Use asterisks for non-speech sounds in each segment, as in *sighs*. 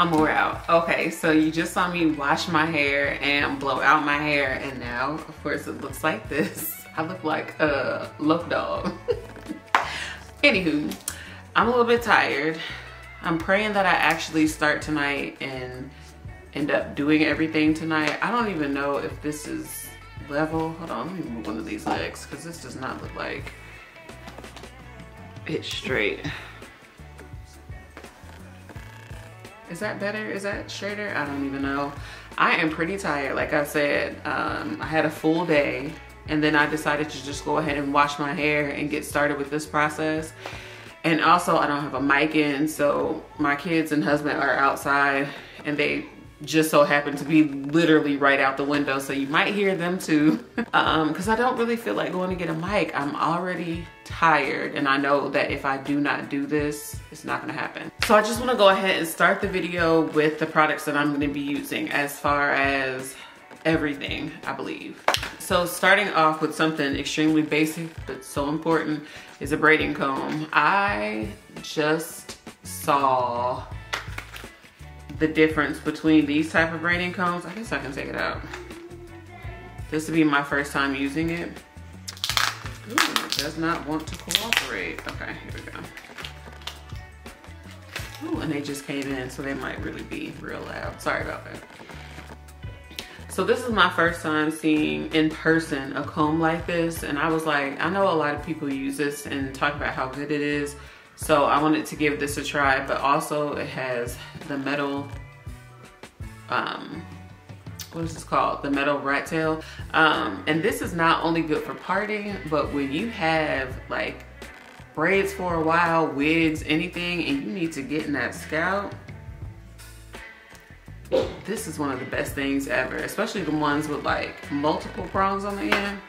I'm out. Okay, so you just saw me wash my hair and blow out my hair and now, of course, it looks like this. *laughs* I look like a loaf dog. *laughs* Anywho, I'm a little bit tired. I'm praying that I actually start tonight and end up doing everything tonight. I don't even know if this is level. Hold on, let me move one of these legs because this does not look like it's straight. Is that better? Is that straighter? I don't even know. I am pretty tired. Like I said, um, I had a full day and then I decided to just go ahead and wash my hair and get started with this process. And also I don't have a mic in, so my kids and husband are outside and they just so happen to be literally right out the window so you might hear them too *laughs* um because i don't really feel like going to get a mic i'm already tired and i know that if i do not do this it's not going to happen so i just want to go ahead and start the video with the products that i'm going to be using as far as everything i believe so starting off with something extremely basic but so important is a braiding comb i just saw the difference between these type of braiding combs. I guess I can take it out. This will be my first time using it. Ooh, it does not want to cooperate. Okay, here we go. Ooh, and they just came in, so they might really be real loud. Sorry about that. So this is my first time seeing in person a comb like this. And I was like, I know a lot of people use this and talk about how good it is. So I wanted to give this a try, but also it has the metal, um, what is this called? The metal rat tail. Um, and this is not only good for parting, but when you have like braids for a while, wigs, anything, and you need to get in that scalp, this is one of the best things ever, especially the ones with like multiple prongs on the end.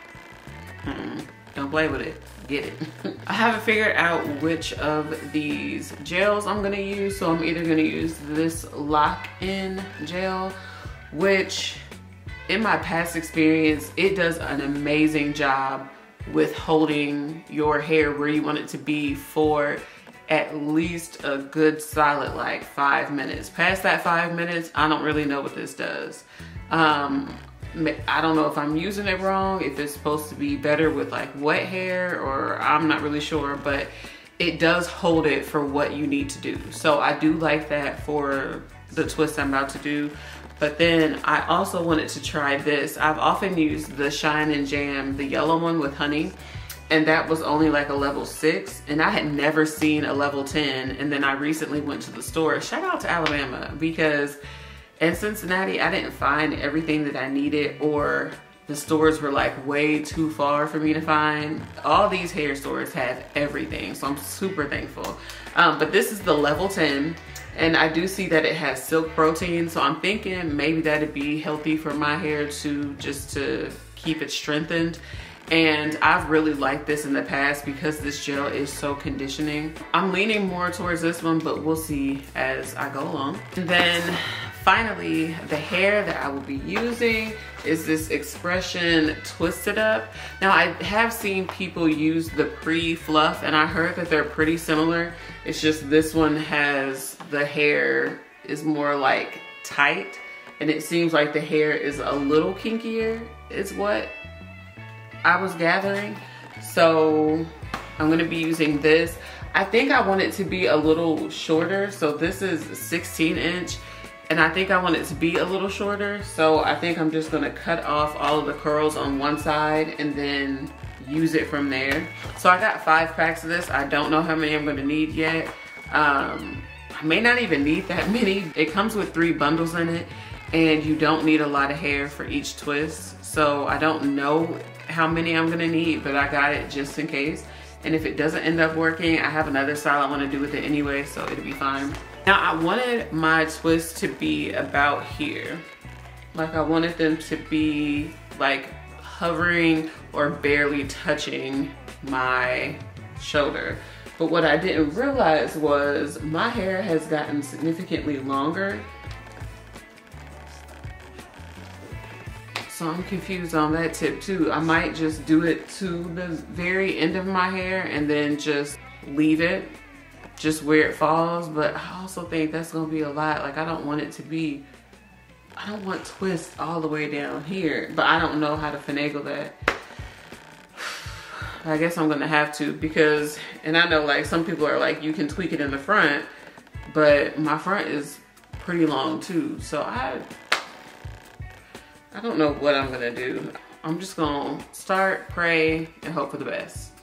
Mm don't play with it get it *laughs* i haven't figured out which of these gels i'm gonna use so i'm either gonna use this lock-in gel which in my past experience it does an amazing job with holding your hair where you want it to be for at least a good solid like five minutes past that five minutes i don't really know what this does um, I don't know if I'm using it wrong, if it's supposed to be better with like wet hair or I'm not really sure, but it does hold it for what you need to do. So I do like that for the twist I'm about to do. But then I also wanted to try this. I've often used the Shine and Jam, the yellow one with honey. And that was only like a level six. And I had never seen a level 10. And then I recently went to the store. Shout out to Alabama because in Cincinnati, I didn't find everything that I needed or the stores were like way too far for me to find. All these hair stores have everything, so I'm super thankful. Um, but this is the level 10 and I do see that it has silk protein, so I'm thinking maybe that'd be healthy for my hair to just to keep it strengthened. And I've really liked this in the past because this gel is so conditioning. I'm leaning more towards this one, but we'll see as I go along. And then finally, the hair that I will be using is this Xpression Twisted Up. Now, I have seen people use the pre-fluff, and I heard that they're pretty similar. It's just this one has the hair is more like tight, and it seems like the hair is a little kinkier, is what I was gathering. So I'm gonna be using this. I think I want it to be a little shorter. So this is 16 inch and I think I want it to be a little shorter. So I think I'm just gonna cut off all of the curls on one side and then use it from there. So I got five packs of this. I don't know how many I'm gonna need yet. Um, I may not even need that *laughs* many. It comes with three bundles in it and you don't need a lot of hair for each twist. So I don't know how many I'm gonna need, but I got it just in case. And if it doesn't end up working, I have another style I wanna do with it anyway, so it'll be fine. Now I wanted my twists to be about here. Like I wanted them to be like hovering or barely touching my shoulder. But what I didn't realize was my hair has gotten significantly longer. So I'm confused on that tip too. I might just do it to the very end of my hair and then just leave it just where it falls, but I also think that's gonna be a lot. Like I don't want it to be, I don't want twist all the way down here, but I don't know how to finagle that. *sighs* I guess I'm gonna have to because, and I know like some people are like, you can tweak it in the front, but my front is pretty long too. So I, I don't know what I'm gonna do. I'm just gonna start, pray, and hope for the best.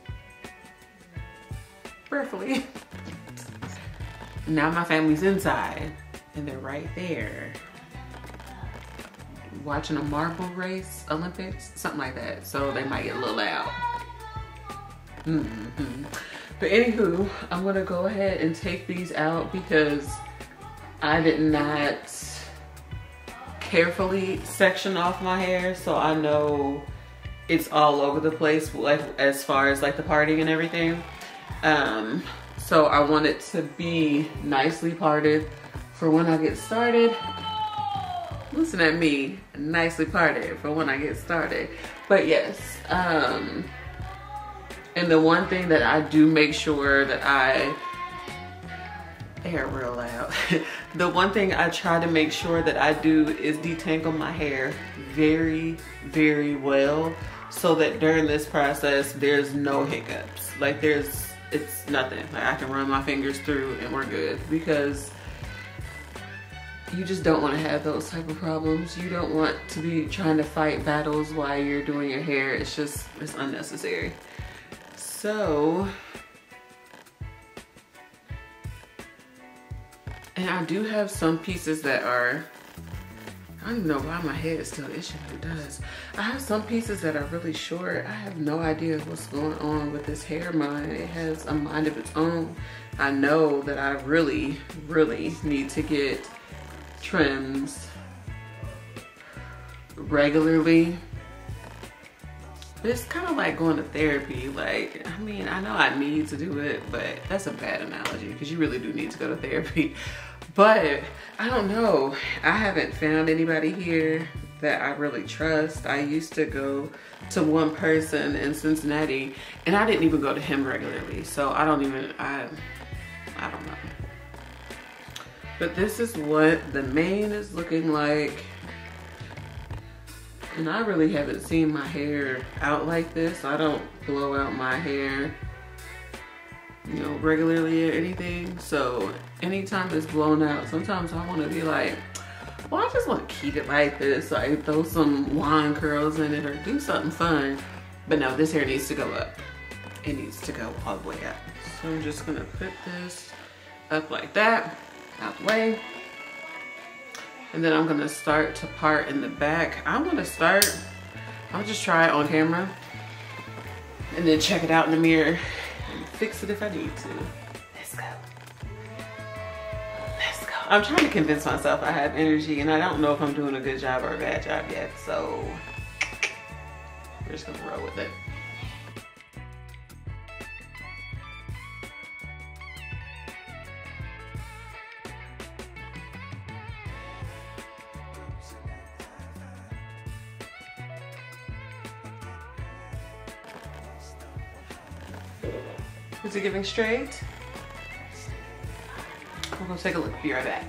Prayerfully. *laughs* now my family's inside and they're right there watching a marble race, Olympics, something like that. So they might get a little loud. Mm -hmm. But anywho, I'm gonna go ahead and take these out because I did not carefully section off my hair. So I know it's all over the place, like as far as like the parting and everything. Um, so I want it to be nicely parted for when I get started. Listen at me, nicely parted for when I get started. But yes, um, and the one thing that I do make sure that I air real loud. *laughs* the one thing I try to make sure that I do is detangle my hair very, very well so that during this process, there's no hiccups. Like there's, it's nothing. Like I can run my fingers through and we're good because you just don't want to have those type of problems. You don't want to be trying to fight battles while you're doing your hair. It's just, it's unnecessary. So, and I do have some pieces that are, I don't even know why my head is still itching, it does. I have some pieces that are really short. I have no idea what's going on with this hair mine. It has a mind of its own. I know that I really, really need to get trims regularly it's kind of like going to therapy. Like, I mean, I know I need to do it, but that's a bad analogy because you really do need to go to therapy. But I don't know. I haven't found anybody here that I really trust. I used to go to one person in Cincinnati and I didn't even go to him regularly. So I don't even, I, I don't know. But this is what the mane is looking like. And I really haven't seen my hair out like this. I don't blow out my hair, you know, regularly or anything. So anytime it's blown out, sometimes I want to be like, well, I just want to keep it like this. Like throw some wand curls in it or do something fun. But no, this hair needs to go up. It needs to go all the way up. So I'm just gonna put this up like that, out the way. And then I'm gonna start to part in the back. I'm gonna start, I'll just try it on camera and then check it out in the mirror and fix it if I need to. I'm trying to convince myself I have energy and I don't know if I'm doing a good job or a bad job yet. So we're just gonna roll with it. Is it giving straight? Gonna take a look, be right back.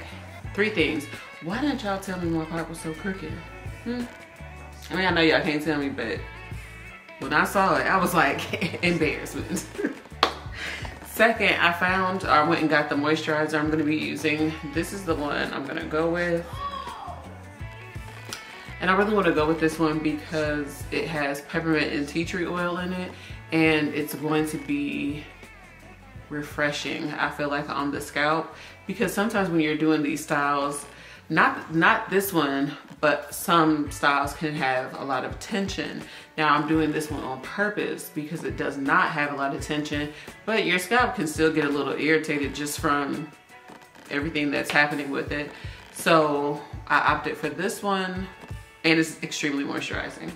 Three things. Why didn't y'all tell me my part was so crooked? Hmm? I mean, I know y'all can't tell me, but when I saw it, I was like, *laughs* embarrassment. *laughs* Second, I found, I went and got the moisturizer I'm gonna be using. This is the one I'm gonna go with. And I really wanna go with this one because it has peppermint and tea tree oil in it and it's going to be refreshing I feel like on the scalp because sometimes when you're doing these styles not not this one but some styles can have a lot of tension. Now I'm doing this one on purpose because it does not have a lot of tension but your scalp can still get a little irritated just from everything that's happening with it. So I opted for this one and it's extremely moisturizing.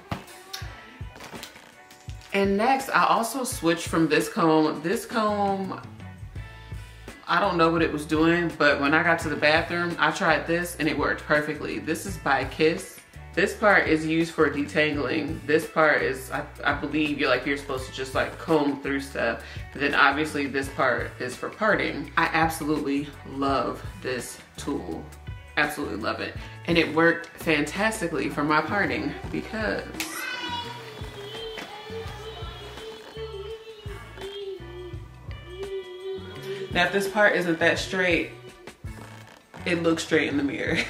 And next, I also switched from this comb. This comb, I don't know what it was doing, but when I got to the bathroom, I tried this and it worked perfectly. This is by Kiss. This part is used for detangling. This part is, I, I believe you're like, you're supposed to just like comb through stuff. And then obviously this part is for parting. I absolutely love this tool. Absolutely love it. And it worked fantastically for my parting because Now if this part isn't that straight, it looks straight in the mirror. *sighs*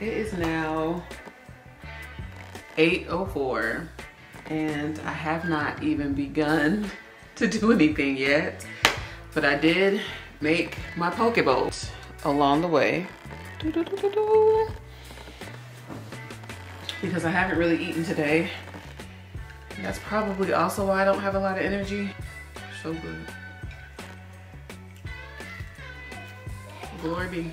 It is now 8.04 and I have not even begun to do anything yet, but I did make my poke bowls along the way. Because I haven't really eaten today. That's probably also why I don't have a lot of energy. So good. Glory be.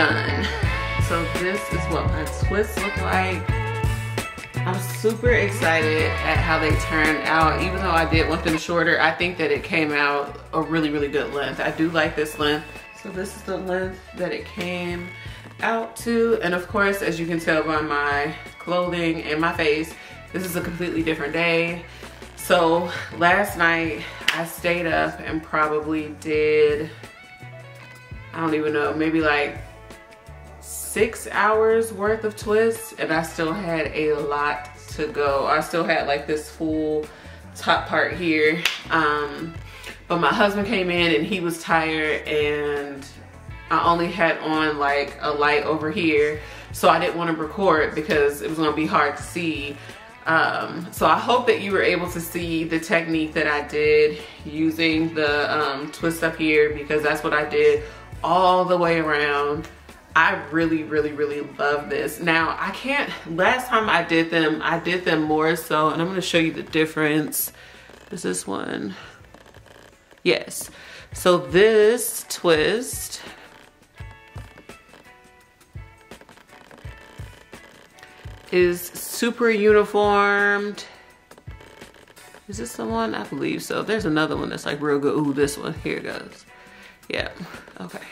Done. So this is what my twists look like. I'm super excited at how they turned out. Even though I did want them shorter, I think that it came out a really, really good length. I do like this length. So this is the length that it came out to. And of course, as you can tell by my clothing and my face, this is a completely different day. So last night I stayed up and probably did, I don't even know, maybe like six hours worth of twists and I still had a lot to go. I still had like this full top part here. Um, but my husband came in and he was tired and I only had on like a light over here. So I didn't want to record because it was going to be hard to see. Um, so I hope that you were able to see the technique that I did using the um, twist up here because that's what I did all the way around. I really, really, really love this. Now, I can't, last time I did them, I did them more so, and I'm gonna show you the difference. Is this one? Yes. So this twist is super uniformed. Is this the one? I believe so. There's another one that's like real good. Ooh, this one. Here it goes. Yeah. Okay.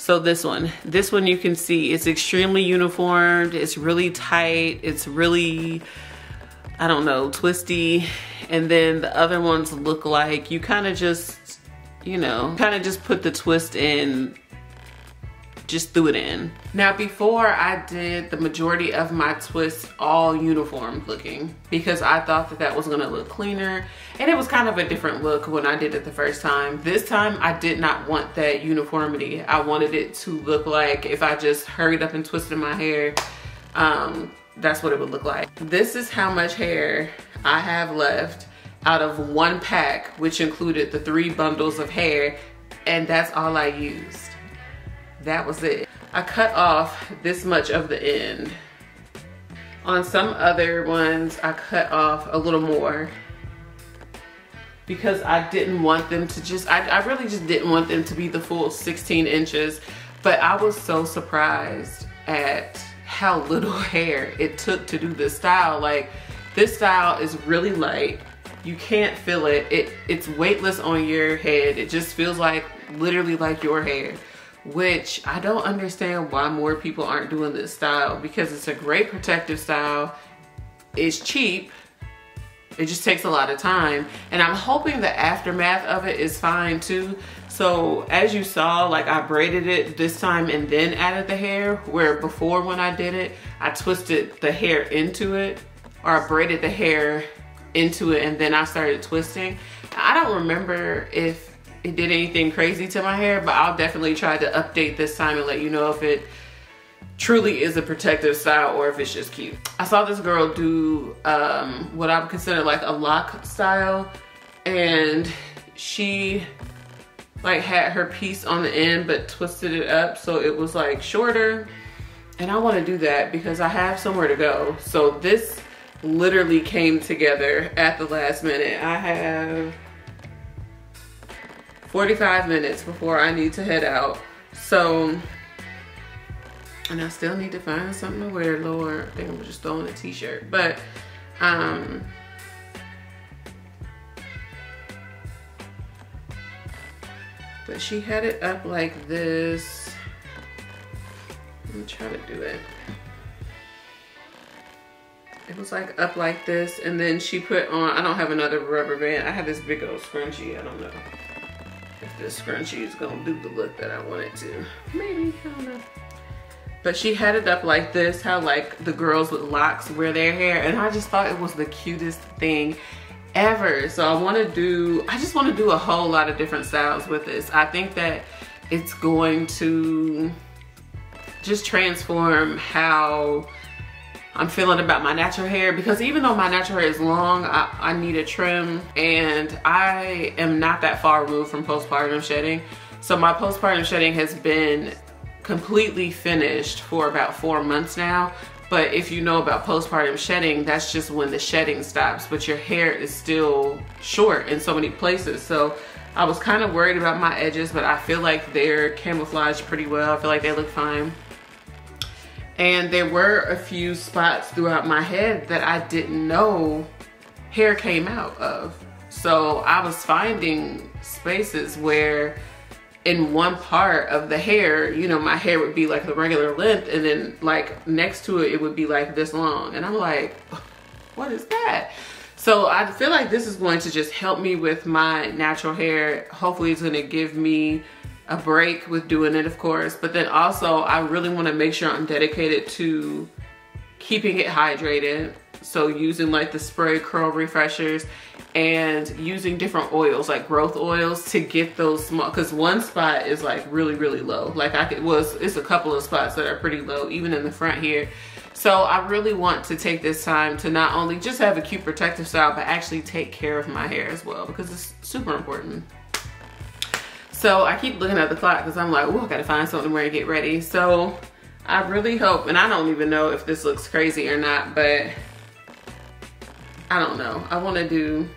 So this one, this one you can see it's extremely uniformed. It's really tight. It's really, I don't know, twisty. And then the other ones look like you kind of just, you know, kind of just put the twist in just threw it in. Now before I did the majority of my twists all uniform looking because I thought that that was gonna look cleaner and it was kind of a different look when I did it the first time. This time I did not want that uniformity. I wanted it to look like if I just hurried up and twisted my hair, um, that's what it would look like. This is how much hair I have left out of one pack, which included the three bundles of hair, and that's all I used that was it. I cut off this much of the end. On some other ones, I cut off a little more because I didn't want them to just, I, I really just didn't want them to be the full 16 inches. But I was so surprised at how little *laughs* hair it took to do this style. Like this style is really light. You can't feel it. it. It's weightless on your head. It just feels like literally like your hair which I don't understand why more people aren't doing this style because it's a great protective style. It's cheap. It just takes a lot of time. And I'm hoping the aftermath of it is fine too. So as you saw, like I braided it this time and then added the hair where before when I did it, I twisted the hair into it or I braided the hair into it and then I started twisting. I don't remember if it did anything crazy to my hair, but I'll definitely try to update this time and let you know if it truly is a protective style or if it's just cute. I saw this girl do um, what I would consider like a lock style and she like had her piece on the end but twisted it up so it was like shorter and I want to do that because I have somewhere to go. So this literally came together at the last minute. I have 45 minutes before I need to head out. So, and I still need to find something to wear, Lord. I think I'm just throwing a t-shirt. But, um, but she had it up like this. Let me try to do it. It was like up like this and then she put on, I don't have another rubber band. I have this big old scrunchie, I don't know if this scrunchie is gonna do the look that I want it to. Maybe, I don't know. But she had it up like this, how like the girls with locks wear their hair. And I just thought it was the cutest thing ever. So I wanna do, I just wanna do a whole lot of different styles with this. I think that it's going to just transform how I'm feeling about my natural hair because even though my natural hair is long, I, I need a trim and I am not that far removed from postpartum shedding. So my postpartum shedding has been completely finished for about four months now. But if you know about postpartum shedding, that's just when the shedding stops, but your hair is still short in so many places. So I was kind of worried about my edges, but I feel like they're camouflaged pretty well. I feel like they look fine. And there were a few spots throughout my head that I didn't know hair came out of. So I was finding spaces where in one part of the hair, you know, my hair would be like the regular length and then like next to it, it would be like this long. And I'm like, *laughs* what is that? So I feel like this is going to just help me with my natural hair. Hopefully it's gonna give me a break with doing it, of course. But then also I really wanna make sure I'm dedicated to keeping it hydrated. So using like the spray curl refreshers and using different oils like growth oils to get those small because one spot is like really really low like I could was it's a couple of spots that are pretty low even in the front here so I really want to take this time to not only just have a cute protective style but actually take care of my hair as well because it's super important so I keep looking at the clock because I'm like oh I gotta find something where to get ready so I really hope and I don't even know if this looks crazy or not but I don't know. I want to do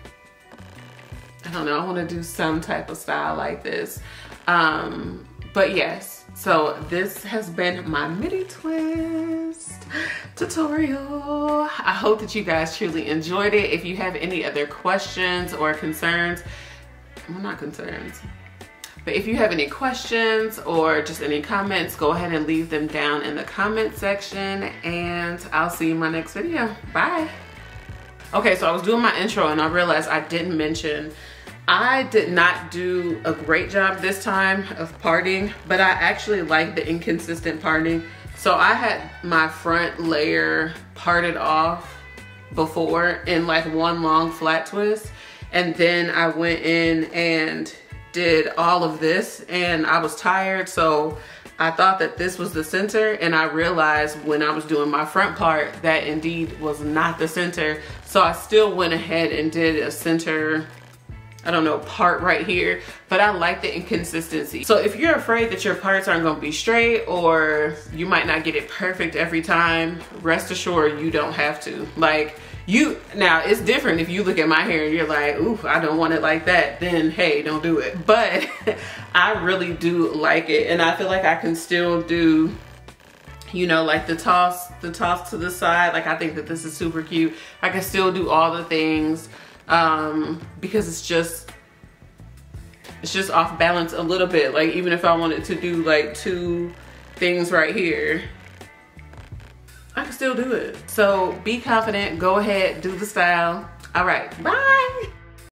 I don't know, I wanna do some type of style like this. Um, but yes, so this has been my mini twist tutorial. I hope that you guys truly enjoyed it. If you have any other questions or concerns, well not concerns, but if you have any questions or just any comments, go ahead and leave them down in the comment section and I'll see you in my next video. Bye. Okay, so I was doing my intro and I realized I didn't mention I did not do a great job this time of parting, but I actually like the inconsistent parting. So I had my front layer parted off before in like one long flat twist. And then I went in and did all of this and I was tired. So I thought that this was the center and I realized when I was doing my front part that indeed was not the center. So I still went ahead and did a center I don't know, part right here, but I like the inconsistency. So if you're afraid that your parts aren't gonna be straight or you might not get it perfect every time, rest assured you don't have to. Like you, now it's different if you look at my hair and you're like, ooh, I don't want it like that, then hey, don't do it. *laughs* But I really do like it and I feel like I can still do you know like the toss the toss to the side like i think that this is super cute i can still do all the things um, because it's just it's just off balance a little bit. Like even if I wanted to do like two things right here, I can still do it. So be confident, go ahead, do the style. All right, bye.